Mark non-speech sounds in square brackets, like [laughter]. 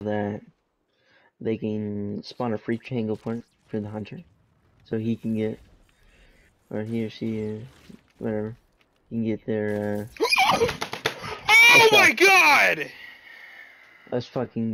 that they can spawn a free triangle point for the hunter, so he can get, or he or she, uh, whatever, can get their uh, [laughs] Oh my god! us fucking